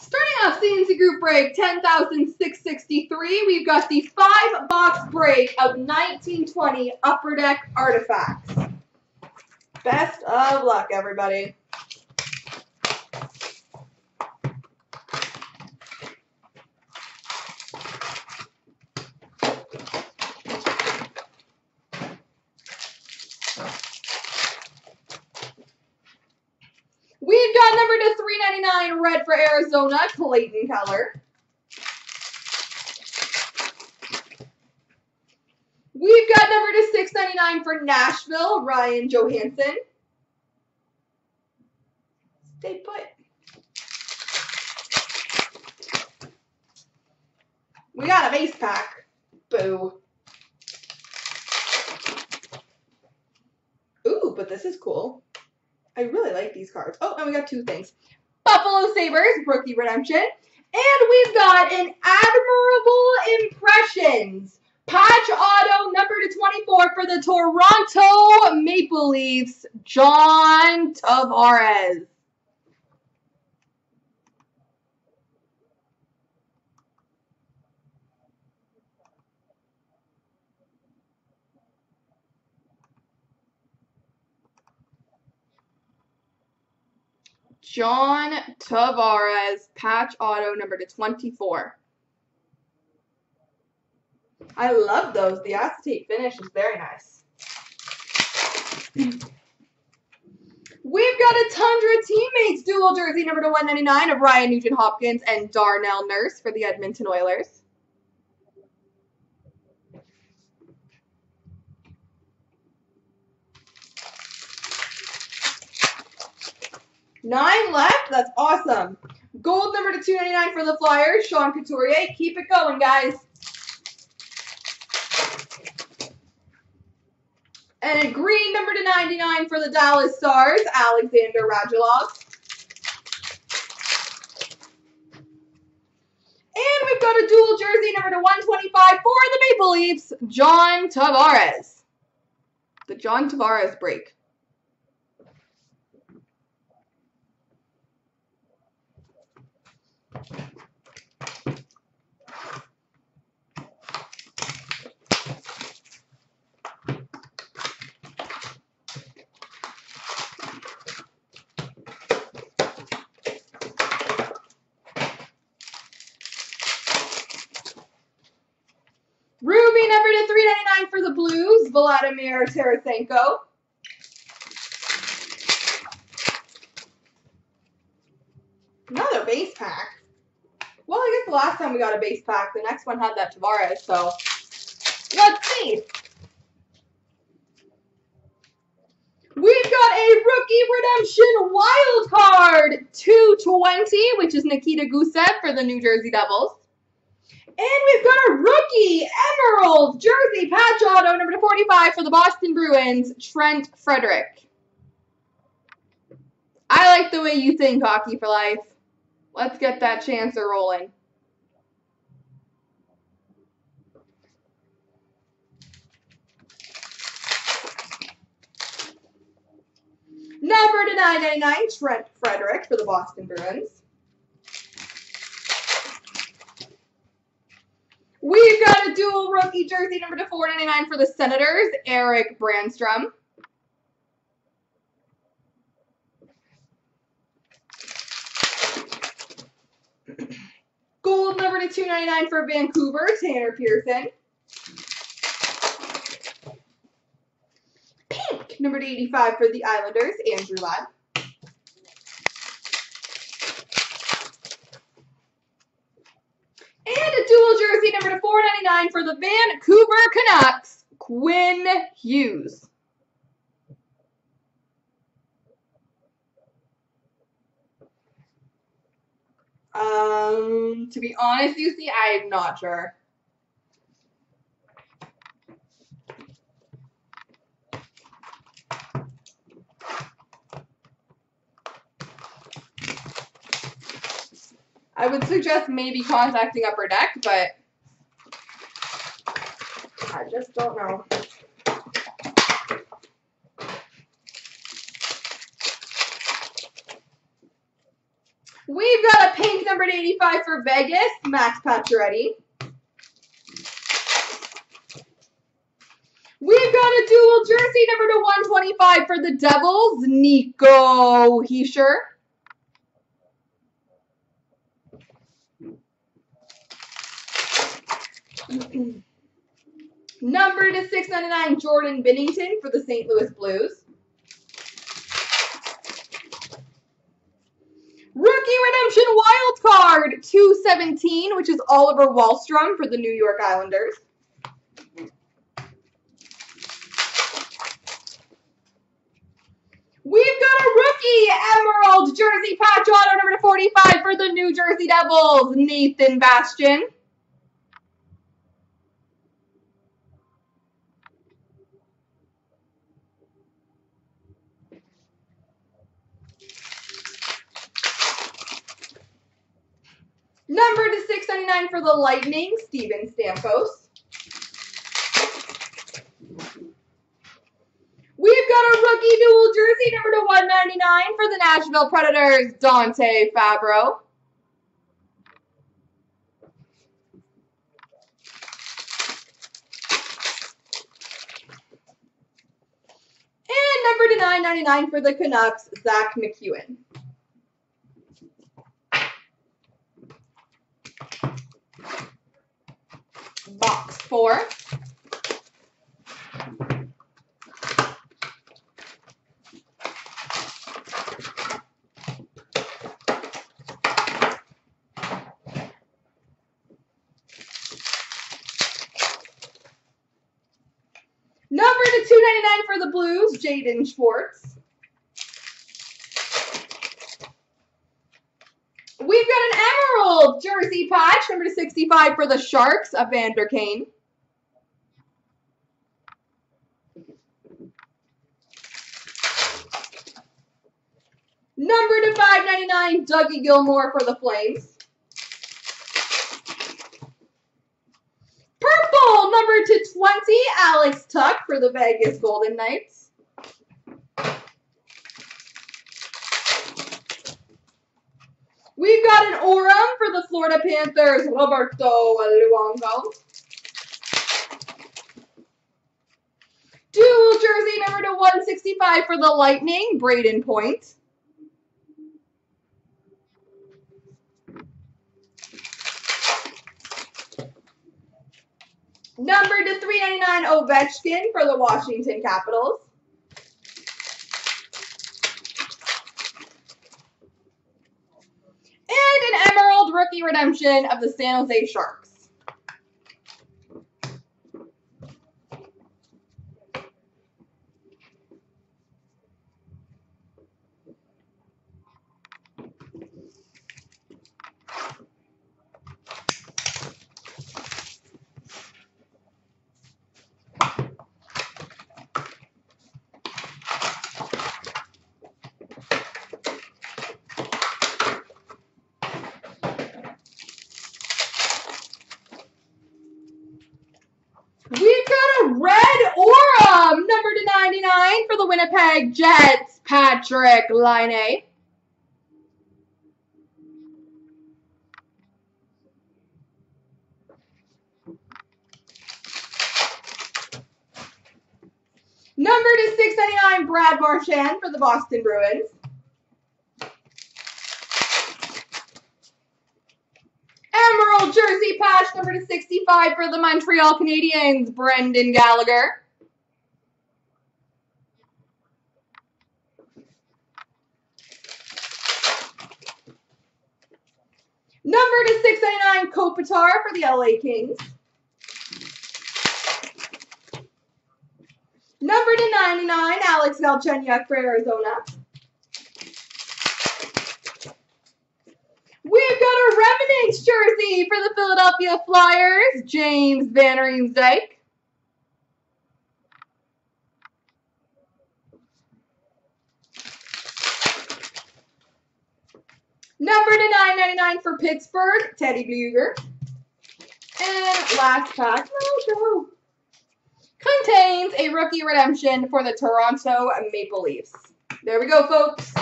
Starting off CNC group break 10,663, we've got the five box break of 1920 Upper Deck Artifacts. Best of luck, everybody. We've got number to 399 red for Arizona, Clayton Keller. We've got number to 699 for Nashville, Ryan Johansen. Stay put. We got a base pack. Boo. Ooh, but this is cool. I really like these cards. Oh, and we got two things. Buffalo Sabres, Rookie Redemption. And we've got an Admirable Impressions. Patch auto number to 24 for the Toronto Maple Leafs, John Tavares. John Tavares, patch auto number to 24. I love those. The acetate finish is very nice. We've got a Tundra Teammates dual jersey number to 199 of Ryan Nugent Hopkins and Darnell Nurse for the Edmonton Oilers. Nine left. That's awesome. Gold number to 299 for the Flyers, Sean Couturier. Keep it going, guys. And a green number to 99 for the Dallas Stars, Alexander Radulov. And we've got a dual jersey number to 125 for the Maple Leafs, John Tavares. The John Tavares break. Ruby number to 399 for the Blues, Vladimir Tarasenko. Another base pack. Well, I guess the last time we got a base pack, the next one had that Tavares, so let's see. We've got a rookie redemption wild card 220, which is Nikita Gusev for the New Jersey Devils. And we've got a rookie emerald jersey patch auto oh, number to 45 for the Boston Bruins, Trent Frederic. I like the way you think, Hockey for Life. Let's get that chancer rolling. Number to 999, Trent Frederic for the Boston Bruins. We've got a dual rookie jersey number to 499 for the Senators, Erik Brännström. Gold number to 299 for Vancouver, Tanner Pearson. Pink number to 85 for the Islanders, Andrew Ladd. And a dual jersey number to 499 for the Vancouver Canucks, Quinn Hughes. Um, to be honest, you see, I'm not sure. I would suggest maybe contacting Upper Deck, but I just don't know. We've got a pink number to 85 for Vegas, Max Pacioretty. We've got a dual jersey number to 125 for the Devils, Nico Hischier. number to 699, Jordan Binnington for the St. Louis Blues. Rookie Redemption Wild Card 217, which is Oliver Wahlstrom for the New York Islanders. We've got a rookie Emerald Jersey patch auto number to 45 for the New Jersey Devils, Nathan Bastian. 99 for the Lightning, Steven Stamkos. We've got a rookie dual jersey number to 199 for the Nashville Predators, Dante Fabbro. And number to 999 for the Canucks, Zack MacEwen. Four. Number to 299 for the Blues, Jaden Schwartz. We've got an Emerald jersey patch, number to 65 for the Sharks, Evander Kane. Number to 599, Dougie Gilmour for the Flames. Purple, number to 20, Alex Tuch for the Vegas Golden Knights. We've got an Aurum for the Florida Panthers, Roberto Luongo. Dual jersey number to 165 for the Lightning, Brayden Point. Number to 399 Ovechkin for the Washington Capitals. And an Emerald Rookie Redemption of the San Jose Sharks. We've got a red Aurum, number to 99 for the Winnipeg Jets, Patrick Laine. Number to 699, Brad Marchand for the Boston Bruins. Emerald jersey patch number to 65 for the Montreal Canadiens, Brendan Gallagher. Number to 699, Kopitar for the LA Kings. Number to 99, Alex Galchenyuk for Arizona. We've got a Remnants jersey for the Philadelphia Flyers, James Van Riemsdyk. Number to 999 for Pittsburgh, Teddy Blueger. And last pack, no, no, contains a rookie redemption for the Toronto Maple Leafs. There we go, folks.